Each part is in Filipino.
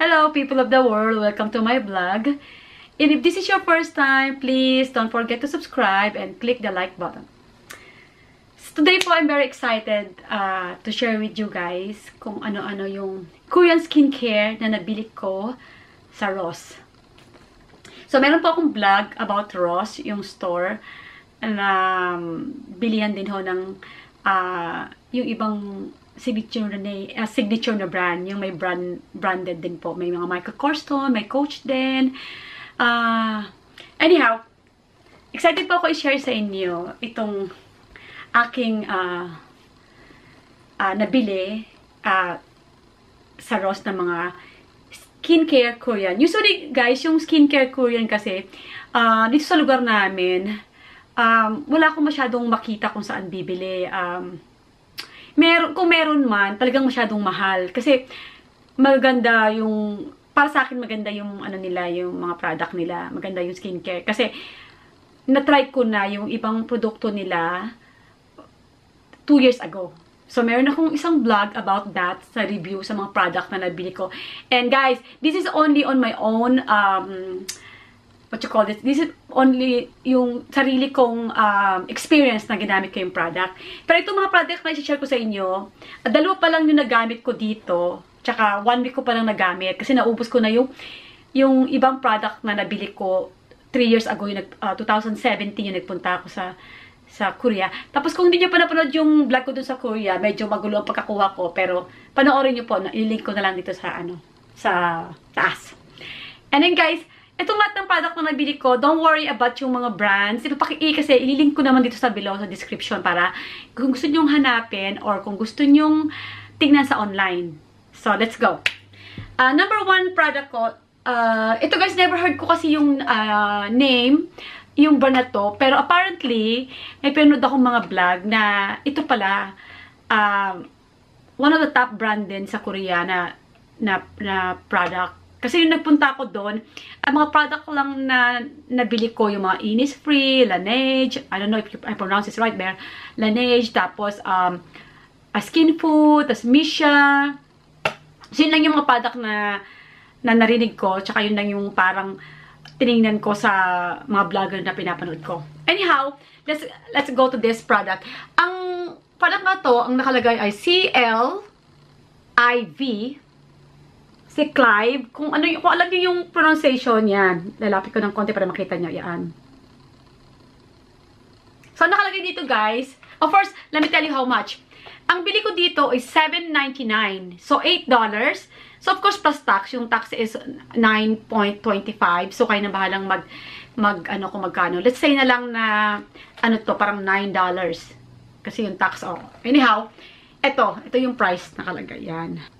Hello, people of the world. Welcome to my vlog. And if this is your first time, please don't forget to subscribe and click the like button. So today po, I'm very excited uh, to share with you guys kung ano-ano yung Korean skincare na nabili ko sa Ross. So, meron po akong vlog about Ross, yung store, na um, bilihan din ho ng uh, yung ibang signature na, uh, signature na brand, yung may brand, branded din po. May mga Michael Kors may Coach din. Uh, anyhow, excited po ako i-share sa inyo itong aking uh, uh, nabili uh, sa Ross na mga skincare Korean. Usually, guys, yung skincare Korean kasi, uh, dito sa lugar namin, um, wala akong masyadong makita kung saan bibili. Um, meron, kung meron man, talagang masyadong mahal. Kasi, maganda yung, para sa akin maganda yung, ano nila, yung mga product nila. Maganda yung skincare. Kasi, na-try ko na yung ibang produkto nila 2 years ago. So, meron akong isang vlog about that sa review sa mga product na nabili ko. And guys, this is only on my own um, what you call this, this is only yung sarili kong um, experience na ginamit ko yung product. Pero itong mga product na i-share ko sa inyo, dalawa pa lang yung nagamit ko dito, tsaka one week ko pa lang nagamit kasi naubos ko na yung, yung ibang product na nabili ko 3 years ago, yung, uh, 2017 yung nagpunta ako sa sa Korea. Tapos kung hindi niyo pa napanood yung vlog ko dun sa Korea, medyo magulo ang pagkakuha ko, pero panoorin niyo po, i-link ko na lang dito sa ano, sa taas. And then guys, Itong lahat ng product na nabili ko, don't worry about yung mga brands. Ipapaki kasi ililink ko naman dito sa below sa description para kung gusto nyong hanapin or kung gusto nyong tingnan sa online. So, let's go. Uh, number one product ko, uh, ito guys, never heard ko kasi yung uh, name, yung brand na to. Pero apparently, may pinanood akong mga vlog na ito pala, uh, one of the top brand din sa Korea na, na, na product kasi yung nagpunta ako doon, ang mga product lang na nabili ko, yung mga Innisfree, Laneige, I don't know if I pronounce this right there, Laneige, tapos um, a Skin Food, tapos Misha. So yun lang yung mga product na, na narinig ko, tsaka yun lang yung parang tiningnan ko sa mga vlogger na pinapanood ko. Anyhow, let's, let's go to this product. Ang product na to, ang nakalagay ay CL IV si Clive, kung ano kung alam niyo yung pronunciation yan, lalapit ko ng konti para makita niyo yan. So, nakalagay dito guys, of course, let me tell you how much. Ang bili ko dito is $7.99. So, $8. So, of course, plus tax. Yung tax is 9.25. So, kayo na bahalang mag, mag, ano kung magkano. Let's say na lang na, ano to, parang $9. Kasi yung tax, oh. Anyhow, ito, ito yung price nakalagay. Yan.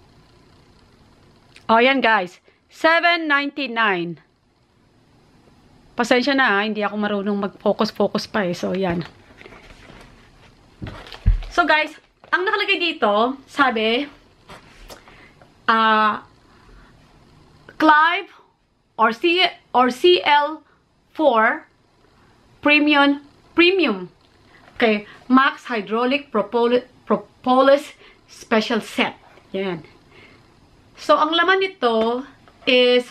O, oh, yan guys. 7.99. Pasensya na ha, hindi ako marunong mag-focus-focus pa eh. So, yan. So, guys, ang nakalagay dito, sabi, uh, Clive or, C or CL4 Premium Premium. Okay, Max Hydraulic Propolis, Propolis Special Set. Yan. So, ang laman nito is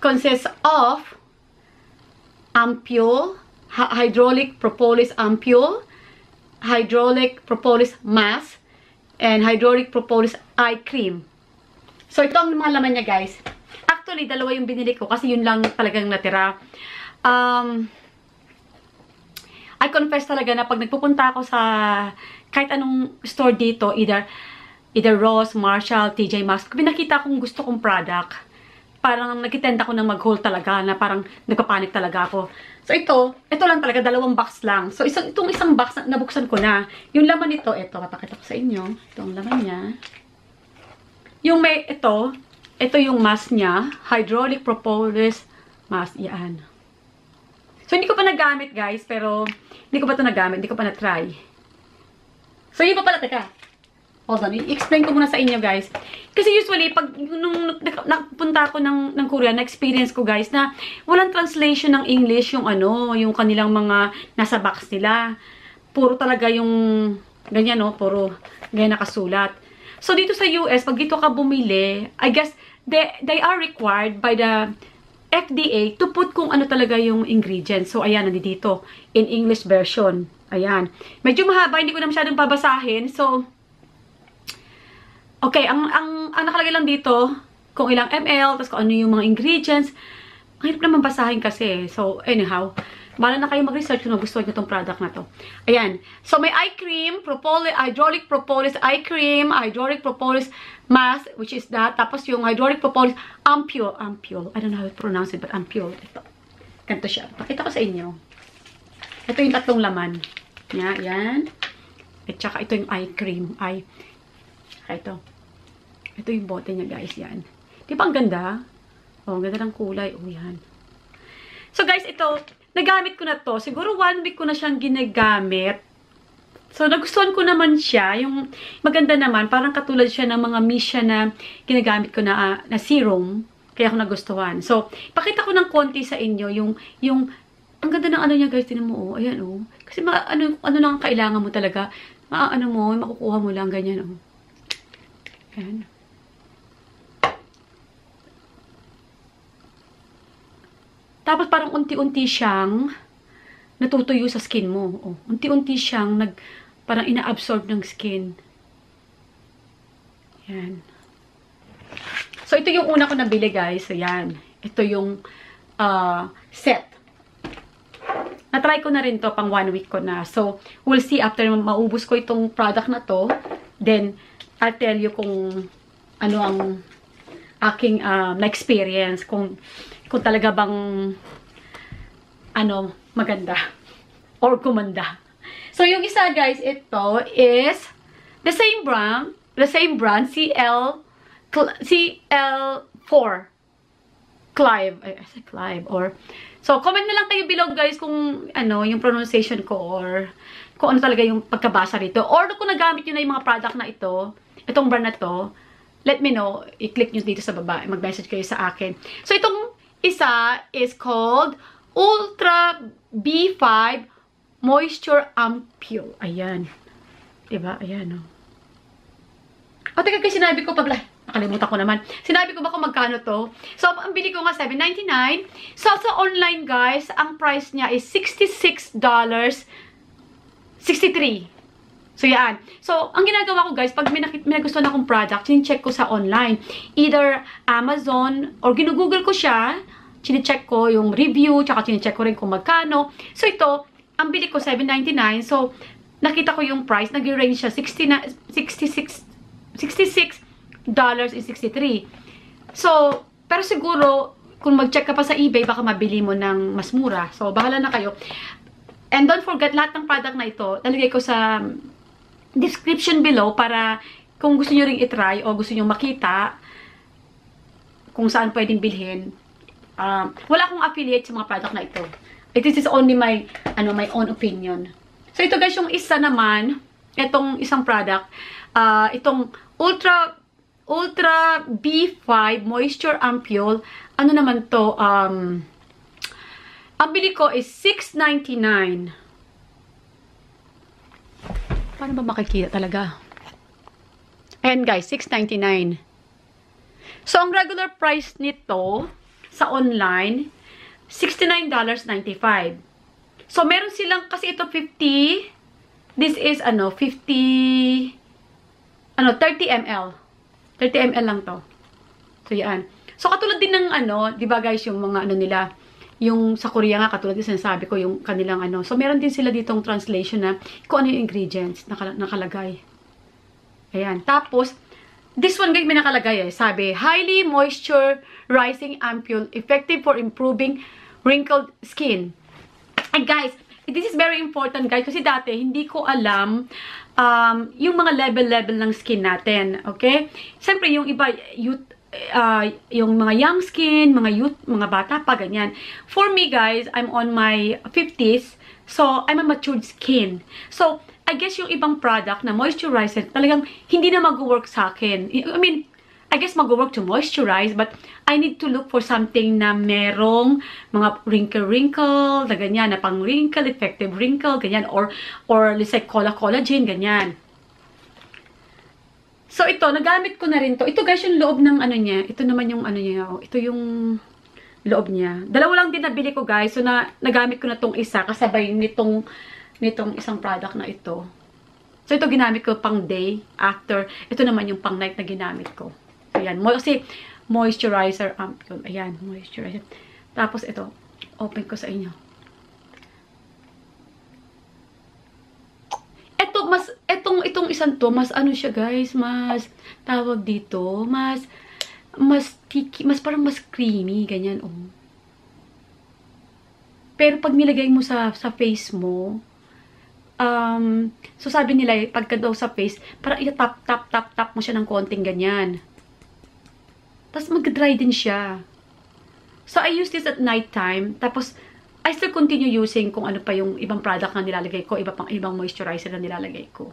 consists of ampule, hydraulic propolis ampule, hydraulic propolis mask, and hydraulic propolis eye cream. So, ito ang mga laman niya, guys. Actually, dalawa yung binili ko kasi yun lang talagang natira. Um, I confess talaga na pag nagpupunta ako sa kahit anong store dito, either either Ross, Marshall, TJ Maxx. Kung nakita kong gusto kong product, parang nagkitend ako ng mag-haul talaga, na parang nagpapanik talaga ako. So ito, ito lang talaga, dalawang box lang. So isang, itong isang box na nabuksan ko na. Yung laman nito, ito, papakita ko sa inyo. Ito ang laman niya. Yung may, ito, ito yung mask niya. Hydraulic Propolis Mask. Yan. So hindi ko pa nagamit guys, pero hindi ko pa ito nagamit, hindi ko pa na-try. So yun pa pala, teka. Hold on, i-explain ko muna sa inyo guys. Kasi usually, pag nung napunta ako ng, ng Korea, na-experience ko guys, na walang translation ng English yung ano, yung kanilang mga nasa box nila. Puro talaga yung ganyan no, puro ganyan nakasulat. So dito sa US, pag dito ka bumili, I guess they, they are required by the FDA to put kung ano talaga yung ingredients. So, ayan, nandito. In English version. Ayan. Medyo mahaba, hindi ko na masyadong babasahin. So, okay, ang, ang, ang nakalagay lang dito, kung ilang ml, tapos kung ano yung mga ingredients. Ang hirap naman basahin kasi. So, anyhow, Bala na kayo mag-research kung gusto nyo itong product na to. Ayan. So, may eye cream, propolis, hydraulic propolis eye cream, hydraulic propolis mask, which is that. Tapos yung hydraulic propolis ampule. Ampule. I don't know how to pronounce it, but ampule. Ito. Ganito siya. Pakita ko sa inyo. Ito yung tatlong laman. Yan. Yan. At saka ito yung eye cream. Eye. Ito. Ito yung bote niya, guys. Yan. Di ba ang ganda? Oh, ganda ng kulay. Oh, yan. So, guys, ito, nagamit ko na to. Siguro one week ko na siyang ginagamit. So, nagustuhan ko naman siya. Yung maganda naman, parang katulad siya ng mga misya na ginagamit ko na, uh, na serum. Kaya ako nagustuhan. So, pakita ko ng konti sa inyo yung, yung, ang ganda ng ano niya guys, tinan mo, oh, ayan oh. Kasi ma, ano, ano lang kailangan mo talaga. Ma, ano mo, makukuha mo lang, ganyan oh. Ayan. Tapos parang unti-unti siyang natutuyo sa skin mo. Oh, unti-unti siyang nag parang ina-absorb ng skin. Yan. So, ito yung una ko nabili, guys. Ayan. Ito yung uh, set. Na-try ko na rin to pang one week ko na. So, we'll see after maubos ko itong product na to. Then, I'll tell you kung ano ang aking um, na-experience. Kung kung talaga bang ano, maganda or kumanda. So, yung isa guys, ito is the same brand, the same brand, CL, CL4. Clive, I say Clive, or, so, comment na lang kayo below guys kung, ano, yung pronunciation ko, or, kung ano talaga yung pagkabasa rito. Or, kung nagamit nyo na yung mga product na ito, itong brand na to, let me know, i-click nyo dito sa baba, mag-message kayo sa akin. So, itong isa is called Ultra B5 Moisture Ampule. Ayan. Diba? Ayan, oh. O, teka, kasi sinabi ko pa, blah, nakalimutan ko naman. Sinabi ko ba kung magkano to? So, ang bili ko nga, $7.99. So, sa online, guys, ang price niya is $66.63. So, yan. So, ang ginagawa ko, guys, pag may, nagustuhan akong product, check ko sa online. Either Amazon, or ginugoogle ko siya, chinecheck ko yung review, tsaka chinecheck ko rin kung magkano. So, ito, ang bili ko, $7.99. So, nakita ko yung price, nag-range siya, 60 66 $66.63. So, pero siguro, kung mag-check ka pa sa eBay, baka mabili mo ng mas mura. So, bahala na kayo. And don't forget, lahat ng product na ito, nalagay ko sa description below para kung gusto nyo ring itry o gusto nyo makita kung saan pwedeng bilhin. Um, wala akong affiliate sa mga product na ito. It is only my, ano, my own opinion. So, ito guys, yung isa naman, itong isang product, uh, itong Ultra, Ultra B5 Moisture Ampule, ano naman to, um, ang bili ko is $6.99. Paano ba makikita talaga? Ayan guys, $6.99. So, ang regular price nito sa online, $69.95. So, meron silang, kasi ito 50, this is ano, 50, ano, 30 ml. 30 ml lang to. So, yan. So, katulad din ng ano, di ba guys, yung mga ano nila, yung sa Korea nga, katulad yung sinasabi ko, yung kanilang ano. So, meron din sila ditong translation na kung ano yung ingredients nakal nakalagay. Ayan. Tapos, this one guys, may nakalagay eh. Sabi, highly moisturizing ampule, effective for improving wrinkled skin. And guys, this is very important guys, kasi dati, hindi ko alam um, yung mga level-level ng skin natin. Okay? Siyempre, yung iba, youth, uh, yung mga young skin, mga youth, mga bata pa, ganyan. For me, guys, I'm on my 50s, so I'm a matured skin. So, I guess yung ibang product na moisturizer, talagang hindi na mag-work sa akin. I mean, I guess mag-work to moisturize, but I need to look for something na merong mga wrinkle-wrinkle, na ganyan, na pang-wrinkle, effective wrinkle, ganyan, or, or let's say colla collagen, ganyan. So, ito, nagamit ko na rin to. Ito, guys, yung loob ng ano niya. Ito naman yung ano niya. oh. Ito yung loob niya. Dalawa lang din nabili ko, guys. So, na, nagamit ko na tong isa kasabay nitong, nitong isang product na ito. So, ito ginamit ko pang day, after. Ito naman yung pang night na ginamit ko. So, yan. Mo kasi, moisturizer ampule. Ayan, moisturizer. Tapos, ito. Open ko sa inyo. Ito, mas, etong, itong isang to, mas ano siya, guys, mas, tawag dito, mas, mas sticky, mas parang mas creamy, ganyan, oh. Pero pag nilagay mo sa, sa face mo, um, so sabi nila, eh, pagka daw sa face, parang i-tap, tap, tap, tap mo siya ng konting ganyan. Tapos mag-dry din siya. So, I use this at night time. Tapos, I still continue using kung ano pa yung ibang product na nilalagay ko, iba pang ibang moisturizer na nilalagay ko.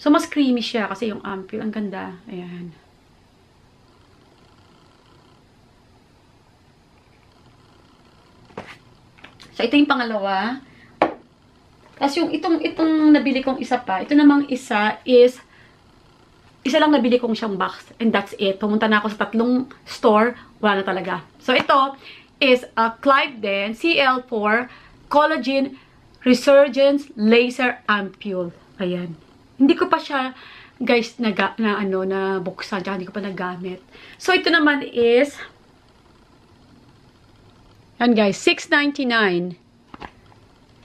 So, mas creamy siya kasi yung ampule. Ang ganda. Ayan. So, ito yung pangalawa. Tapos yung itong, itong nabili kong isa pa, ito namang isa is, isa lang nabili kong siyang box. And that's it. Pumunta na ako sa tatlong store, wala na talaga. So, ito is a Clive Den CL4 Collagen Resurgence Laser Ampule. Ayan. Hindi ko pa siya, guys, na, na ano, na buksan. Tsaka hindi ko pa nagamit. So, ito naman is, yan guys, $6.99.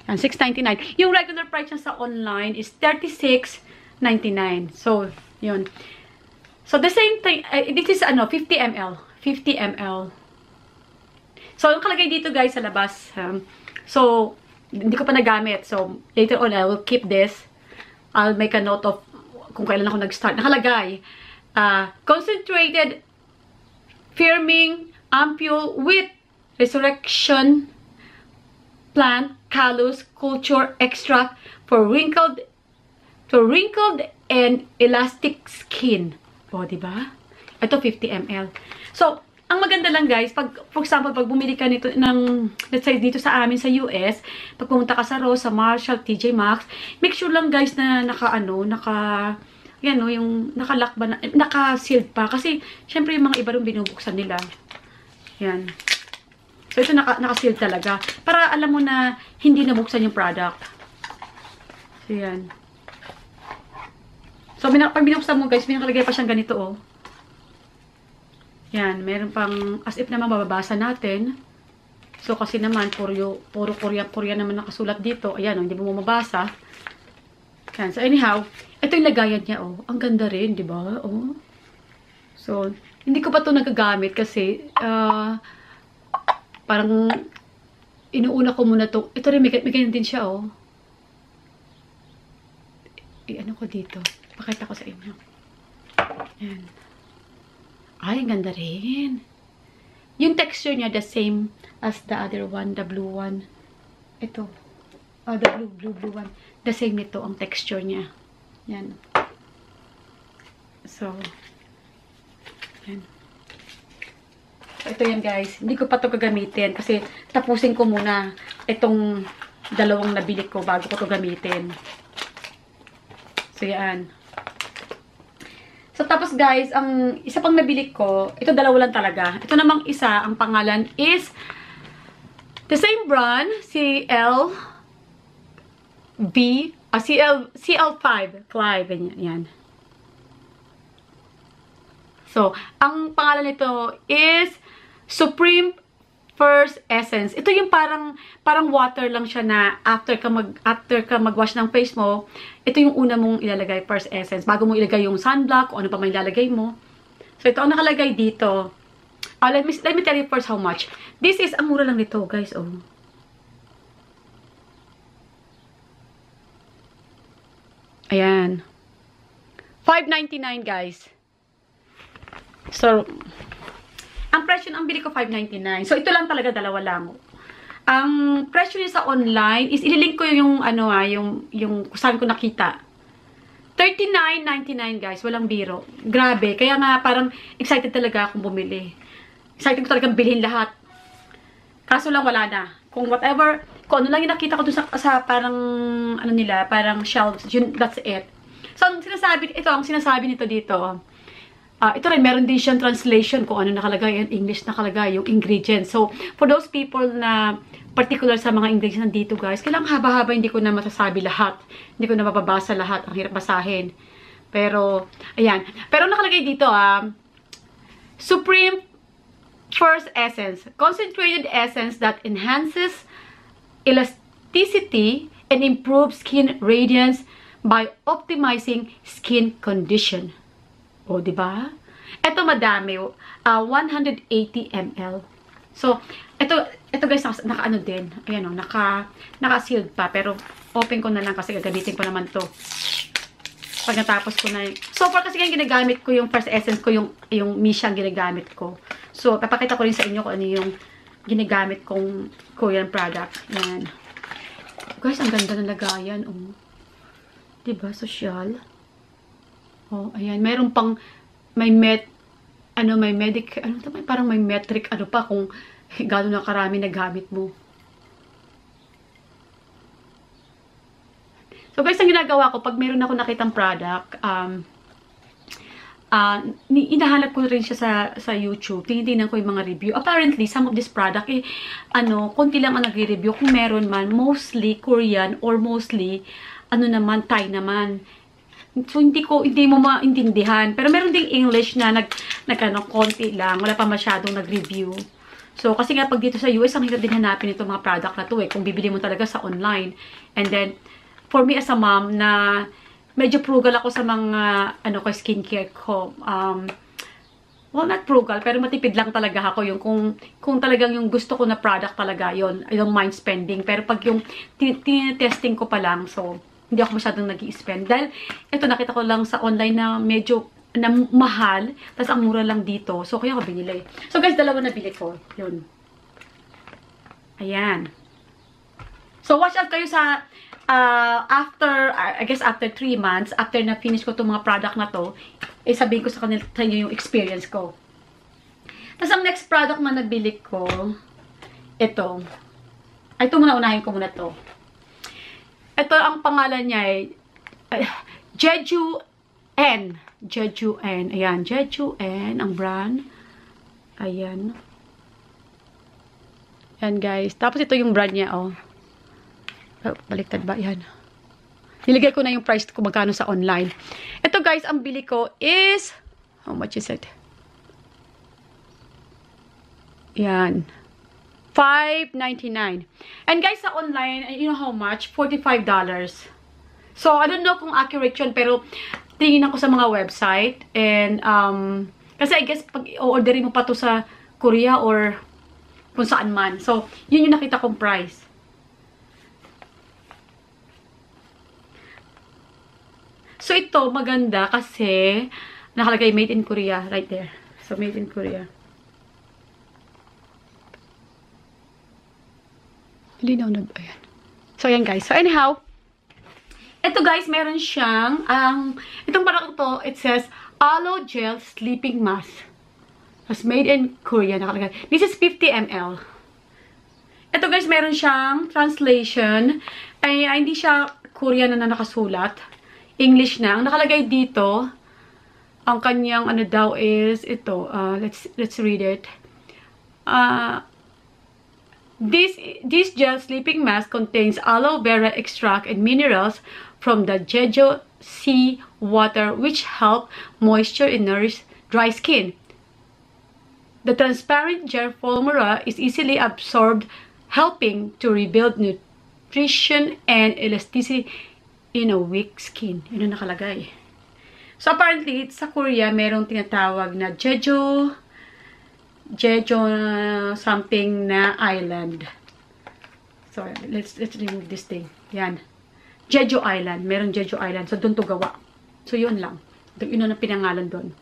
Yan, $6.99. Yung regular price niya sa online is $36.99. So, yun. So, the same thing, uh, this is ano, 50 ml. 50 ml. So, yung kalagay dito guys sa labas. Um, so, hindi ko pa nagamit. So, later on, I will keep this. I'll make a note of kung kailan ako nag-start. Nakalagay, uh, concentrated firming ampule with resurrection plant callus culture extract for wrinkled to wrinkled and elastic skin. O, di ba? Ito 50 ml. So, ang maganda lang guys, pag for example, pag bumili ka nito ng let's say dito sa amin sa US, pag pumunta ka sa Rose, sa Marshall, TJ Maxx, make sure lang guys na naka ano, naka yan no, yung naka-lock ba na, naka-sealed pa kasi syempre yung mga iba rin binubuksan nila. Yan. So, ito naka, naka-seal talaga. Para alam mo na hindi nabuksan yung product. So, yan. So, pag binuksan mo guys, pinakalagay pa siyang ganito, oh. Yan. Meron pang, as if naman mababasa natin. So, kasi naman, puro, puro Korean naman nakasulat dito. Ayan, oh, hindi mo mababasa. Yan. So, anyhow, ito yung lagayan niya, oh. Ang ganda rin, di ba? Oh. So, hindi ko pa to nagagamit kasi, uh, parang inuuna ko muna to. Ito rin, may, may ganyan din siya, oh. I-ano ko dito. Pakita ko sa inyo. Yan. Ay, ganda rin. Yung texture niya, the same as the other one, the blue one. Ito. Oh, the blue, blue, blue one. The same nito, ang texture niya. Yan. So, yan. Ito yan guys. Hindi ko pa ito gagamitin kasi tapusin ko muna itong dalawang nabili ko bago ko ito gamitin. So yan. Tapos guys, ang isa pang nabili ko, ito dalawa lang talaga. Ito namang isa, ang pangalan is the same brand, CL V, uh, CL, CL5, Clive, yan, yan. So, ang pangalan nito is Supreme First Essence. Ito yung parang parang water lang siya na after ka mag after ka magwash ng face mo, ito yung una mong ilalagay first essence bago mo ilagay yung sunblock o ano pa may ilalagay mo. So ito ang nakalagay dito. Uh, let me let me tell you first how much. This is ang mura lang nito, guys, oh. Ayan. 5.99 guys. So, ang presyo ng bili ko, 5.99. So, ito lang talaga, dalawa lang. Ang presyo niya sa online is, ililink ko yung, ano ah, yung, yung saan ko nakita. 39.99 guys, walang biro. Grabe, kaya nga parang excited talaga akong bumili. Excited ko talagang bilhin lahat. Kaso lang wala na. Kung whatever, kung ano lang yung nakita ko dun sa, sa parang, ano nila, parang shelves, yun, that's it. So, ang sinasabi, ito, ang sinasabi nito dito, Ah, ito rin, meron din siyang translation kung ano nakalagay, and English nakalagay, yung ingredients. So, for those people na particular sa mga ingredients nandito, guys, kailangan haba-haba, hindi ko na masasabi lahat. Hindi ko na mababasa lahat. Ang hirap basahin. Pero, ayan. Pero nakalagay dito, ah, Supreme First Essence. Concentrated essence that enhances elasticity and improves skin radiance by optimizing skin condition. O, di ba? Ito madami, uh, 180 ml. So, ito, ito guys, naka, naka ano din, ayan o, naka, naka sealed pa, pero open ko na lang kasi gagamitin ko naman to. Pag natapos ko na yung, so far kasi yung ginagamit ko yung first essence ko, yung, yung Misha ginagamit ko. So, papakita ko rin sa inyo kung ano yung ginagamit kong Korean product. Yan. Guys, ang ganda ng lagayan, oh. Diba, social? Oh, ayan. Meron pang, may met, ano, may medic, ano ito, may parang may metric, ano pa, kung gano'n na karami na gamit mo. So guys, ang ginagawa ko, pag meron ako nakitang product, um, uh, inahanap ko rin siya sa, sa YouTube. Tinitingnan ko yung mga review. Apparently, some of this product, eh, ano, konti lang ang nagre-review. Kung meron man, mostly Korean or mostly, ano naman, Thai naman. So, hindi ko, hindi mo maintindihan. Pero meron ding English na nag, nag ano, konti lang. Wala pa masyadong nag-review. So, kasi nga pag dito sa US, ang hirap din hanapin itong mga product na to eh. Kung bibili mo talaga sa online. And then, for me as a mom na medyo frugal ako sa mga ano ko skincare ko. Um, well, not frugal, pero matipid lang talaga ako yung kung, kung talagang yung gusto ko na product talaga, yon don't mind spending. Pero pag yung tinetesting ko pa lang, so, hindi ako masyadong nag spend Dahil, ito nakita ko lang sa online na medyo na mahal, tapos ang mura lang dito. So, kaya ako binili. So, guys, dalawa na bili ko. Yun. Ayan. So, watch out kayo sa uh, after, I guess after 3 months, after na finish ko itong mga product na to, eh sabihin ko sa kanila sa yung experience ko. Tapos ang next product na nabili ko, ito. Ay, ito muna, unahin ko muna to. Ito, ang pangalan niya ay uh, Jeju N. Jeju N. Ayan, Jeju N, ang brand. Ayan. Ayan, guys. Tapos ito yung brand niya, oh. Oh, baliktad ba? Yan. Niligay ko na yung price ko magkano sa online. Ito guys, ang bili ko is, how much is it? Yan. $5.99. And guys, sa online, you know how much? $45. So, I don't know kung accurate yun, pero tingin ako sa mga website. And, um, kasi I guess, pag o-orderin mo pa to sa Korea or kung saan man. So, yun yung nakita kong price. So, ito, maganda kasi nakalagay made in Korea right there. So, made in Korea. Linaw na ba yan? So, ayan guys. So, anyhow, ito guys, meron siyang, ang, um, itong parang to, it says, Aloe Gel Sleeping Mask. It's made in Korea. Nakalagay. This is 50 ml. Ito guys, meron siyang translation. Ay, ay hindi siya Korean na nakasulat. English na. Ang nakalagay dito, ang kanyang ano daw is ito. Uh, let's let's read it. Uh, this this gel sleeping mask contains aloe vera extract and minerals from the Jeju sea water which help moisture and nourish dry skin. The transparent gel formula is easily absorbed, helping to rebuild nutrition and elasticity in a weak skin. Yun ang nakalagay. So, apparently, sa Korea, merong tinatawag na Jeju, Jeju something na island. So, let's, let's remove this thing. Yan. Jeju Island. Merong Jeju Island. So, doon to gawa. So, yun lang. Yun ang pinangalan doon.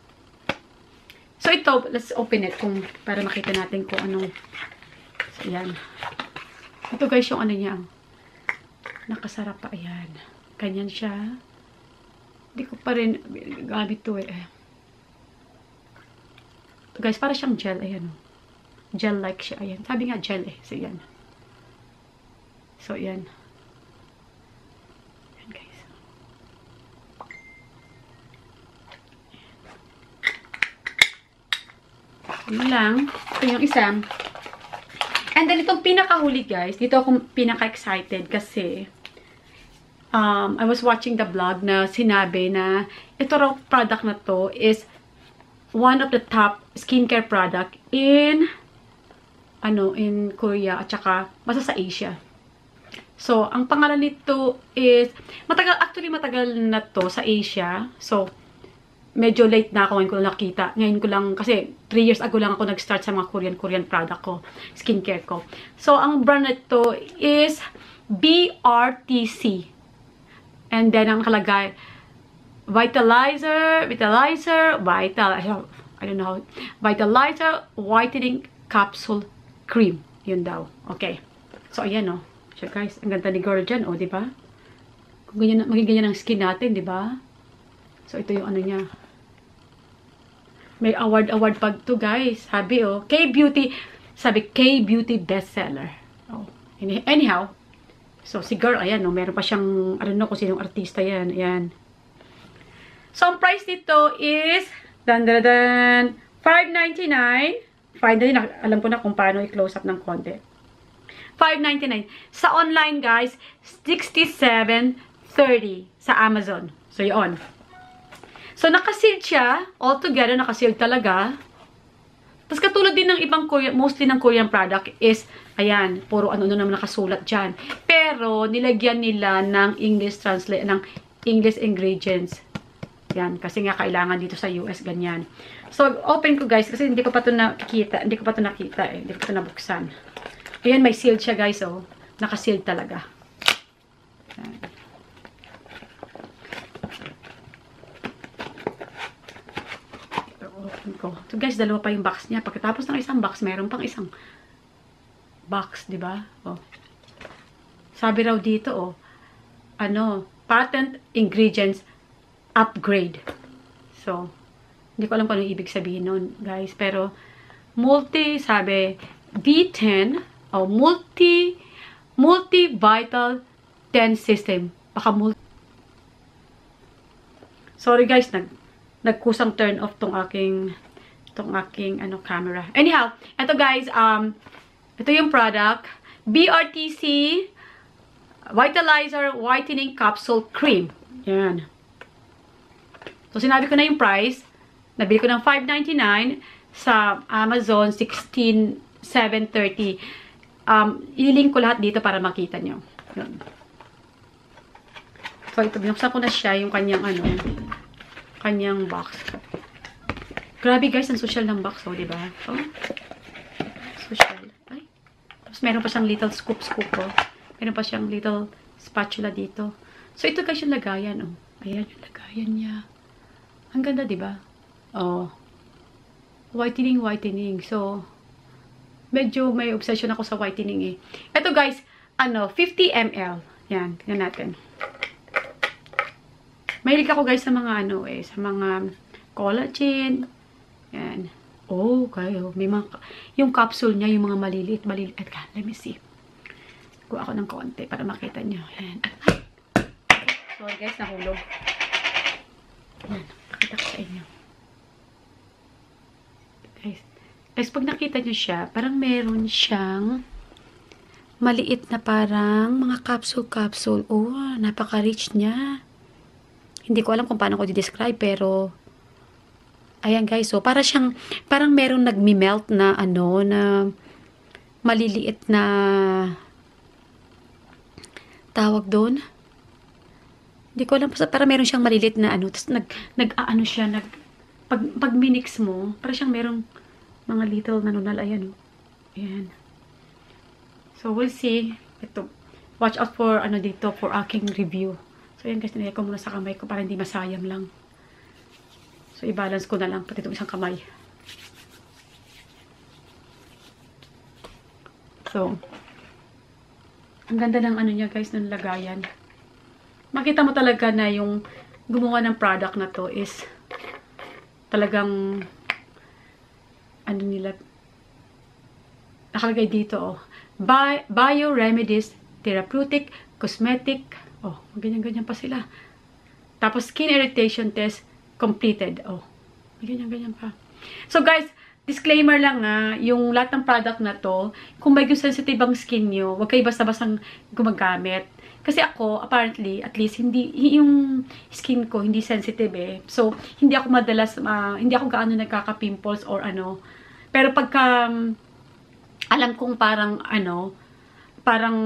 So, ito, let's open it kung, para makita natin kung anong, so, yan. Ito guys, yung ano niya. Nakasarap pa. Ayan. Ganyan siya. Hindi ko pa rin gamit to eh. Guys, para siyang gel. Ayan. Gel-like siya. Ayan. Sabi nga gel eh. So, yan. So, yan. Ayan, guys. Ayan ano lang. Ito yung isang. And then, itong pinakahuli, guys. Dito ako pinaka-excited kasi um, I was watching the vlog na sinabi na ito raw product na to is one of the top skincare product in ano, in Korea at saka basta sa Asia. So, ang pangalan nito is, matagal, actually matagal na to sa Asia. So, medyo late na ako ngayon ko nakita. Ngayon ko lang, kasi 3 years ago lang ako nag-start sa mga Korean-Korean product ko, skincare ko. So, ang brand nito is BRTC. And then, ang kalagay, Vitalizer, Vitalizer, Vital, I don't know, Vitalizer Whitening Capsule Cream. Yun daw. Okay. So, ayan, oh. Siya, guys. Ang ganda ni girl dyan, oh, di ba? Kung ganyan, maging ganyan ang skin natin, di ba? So, ito yung ano niya. May award-award pag to, guys. Sabi, oh. K-Beauty. Sabi, K-Beauty bestseller. Oh. Anyhow. So, si girl, ayan, oh. Meron pa siyang, I don't know kung sinong artista yan. Ayan. So, ang price nito is, dan, dan, dan, 5.99 finally, na, alam ko na kung paano i-close up ng konti. 5.99. Sa online, guys, 67.30 sa Amazon. So, yun. So, nakasealed siya. Altogether, nakasealed talaga. Tapos, katulad din ng ibang Korean, mostly ng Korean product is, ayan, puro ano-ano naman nakasulat dyan. Pero, nilagyan nila ng English translate, ng English ingredients. Yan, kasi nga kailangan dito sa US ganyan. So, open ko guys, kasi hindi ko pa ito nakikita, hindi ko pa ito nakita eh, hindi ko pa ito nabuksan. Ayan, may sealed siya guys, oh. Naka-sealed talaga. Yan. Open ko. So guys, dalawa pa yung box niya. Pagkatapos ng isang box, mayroon pang isang box, di ba? Oh. Sabi raw dito, oh, ano, patent ingredients upgrade. So, hindi ko alam kung ano ibig sabihin nun, guys. Pero, multi, sabi, V10, o multi, multi-vital 10 system. Baka multi. Sorry guys, nag, nagkusang turn off tong aking, tong aking, ano, camera. Anyhow, ito guys, um, ito yung product. BRTC Vitalizer Whitening Capsule Cream. Yan. So, sinabi ko na yung price. Nabili ko ng 5.99 sa Amazon 16,730. Um, ililink ko lahat dito para makita nyo. Yun. So, ito, binuksan ko na siya yung kanyang ano, kanyang box. Grabe guys, ang social ng box, oh, diba? Oh. Social. Ay. Tapos meron pa siyang little scoop-scoop, oh. Meron pa siyang little spatula dito. So, ito guys yung lagayan, oh. Ayan yung lagayan niya. Ang ganda, di ba? Oh. Whitening, whitening. So, medyo may obsession ako sa whitening eh. Ito guys, ano, 50 ml. Yan, tingnan natin. Mahilig ako guys sa mga ano eh, sa mga collagen. Yan. Oh, kayo. May mga, yung capsule niya, yung mga maliliit, maliliit. At let me see. Kuha ako ng konti para makita niyo. Yan. Sorry guys, nahulog. Yan. Pakita ko sa inyo. Guys, guys, pag nakita nyo siya, parang meron siyang maliit na parang mga capsule-capsule. Oh, napaka-rich niya. Hindi ko alam kung paano ko di-describe, pero ayan guys, so para siyang, parang merong nagmi-melt na ano, na maliliit na tawag doon hindi ko alam, para meron siyang malilit na ano, tapos nag, nag ano siya, nag, pag, pag minix mo, para siyang merong mga little nanunal, ayan, oh. ayan. So, we'll see. Ito, watch out for, ano dito, for aking review. So, ayan guys, nilagay ko muna sa kamay ko para hindi masayang lang. So, i-balance ko na lang, pati itong isang kamay. So, ang ganda ng ano niya guys, ng lagayan makita mo talaga na yung gumawa ng product na to is talagang ano nila nakalagay dito oh. Bi bio remedies therapeutic cosmetic oh ganyan-ganyan pa sila. Tapos skin irritation test completed oh. Ganyan-ganyan pa. So guys disclaimer lang nga, yung lahat ng product na to, kung may sensitive ang skin nyo, huwag kayo basta-bastang gumagamit. Kasi ako, apparently, at least, hindi, yung skin ko, hindi sensitive eh. So, hindi ako madalas, uh, hindi ako gaano nagkaka-pimples or ano. Pero pagka, um, alam kong parang, ano, parang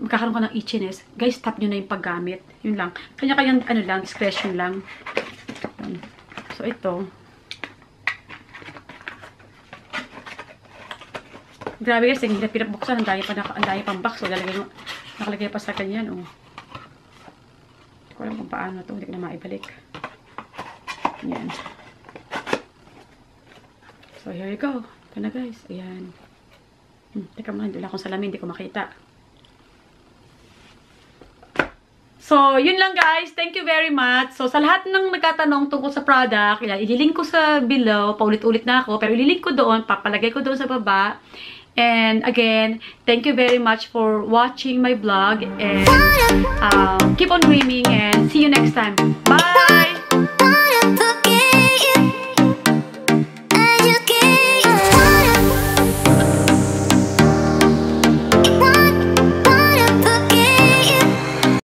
magkakaroon ka ng itchiness, guys, stop nyo na yung paggamit. Yun lang. Kanya-kanyang, ano lang, discretion lang. So, ito. Grabe guys, hindi na pinabuksan. Ang dami pa, ang dami pang box. So, lalagay, nakalagay pa sa kanyan, oh. Hindi ko alam kung paano to. Hindi ko na maibalik. Yan. So, here you go. Ito na guys. Ayan. Hmm, teka muna, doon akong salamin, hindi ko makita. So, yun lang guys. Thank you very much. So, sa lahat ng nagtatanong tungkol sa product, ililink ko sa below. Paulit-ulit na ako. Pero ililink ko doon. Papalagay ko doon sa baba. And again, thank you very much for watching my vlog. And um, keep on dreaming and see you next time. Bye!